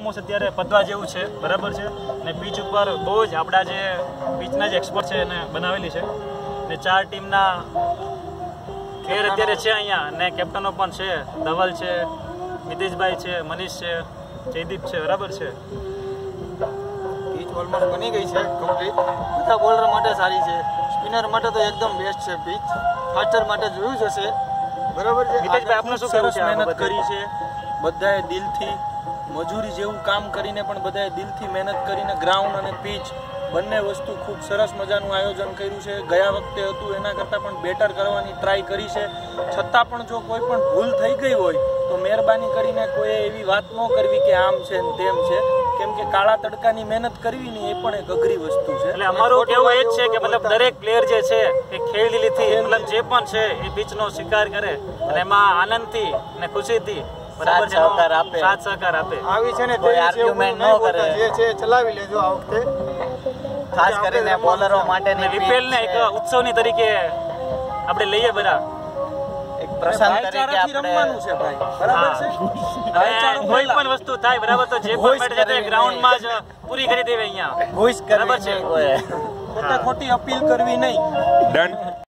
Almost અત્યારે પતવા જેવું છે બરાબર છે? ને પીચ ઉપર બહુ જ આપણા જે પીચના જે એક્સપર્ટ છે એને બનાવેલી છે. ને ચાર ટીમના ખેર અત્યારે છે અહીંયા અને કેપ્ટનો પણ છે ધવલ છે નીતિશભાઈ છે મનીષ છે જયદીપ છે બરાબર છે? પીચ ઓલમોસ્ટ બની ગઈ છે કમ્પ્લીટ બધા બોલર માટે સારી છે. સ્પિનર માટે તો એકદમ બેસ્ટ છે પીચ ફાસ્ટર માટે જોયું જ હશે. બરાબર છે? આપનું શું સરસ છે મહેનત કરી છે. બધાએ દિલથી મજૂરી જેવું કામ કરીને પણ બધાએ દિલથી મહેનત કરીને ગ્રાઉન્ડ અને પીચ બંને વસ્તુ ખૂબ સરસ મજાનું આયોજન કર્યું છે. ગયા વખતે હતું એના કરતાં પણ બેટર કરવાની ટ્રાય કરી છે. છતાં પણ જો કોઈ પણ ભૂલ થઈ ગઈ હોય તો મહેરબાની કરીને કોઈએ એવી વાત ન કરવી કે આમ છે ને તેમ છે. કેમ કે કાળા તડકાની મહેનત કરવી ને એ પણ એક અઘરી વસ્તુ છે. એટલે અમારું કેવું એ જ છે કે મતલબ દરેક પ્લેયર જે છે એ ખેલદિલીથી મતલબ જે પણ છે એ બીચનો શિકાર કરે. અને એમાં આનંદથી અને ખુશીથી સહકાર આપે. સાથ સહકાર આપે. આવી છે ને કોઈ તેવી છે, એવું argument નહીં ન કરે. જે છે ચલાવી લેજો આ વખતે. ખાસ કરીને બોલરો માટેની વિપેલ ને એક ઉત્સવની તરીકે આપણે લઈએ બધા એક પ્રસંગ તરીકે ભાઈચારાથી આપણે રમવાનું છે ભાઈ. બરાબર છે? અને ભાઈચારો કોઈ પણ વસ્તુ થાય બરાબર તો જે પણ જ પૂરી કરી દેવી અહીંયા. બરાબર છે. ખોટી અપીલ કરવી નહીં. ડન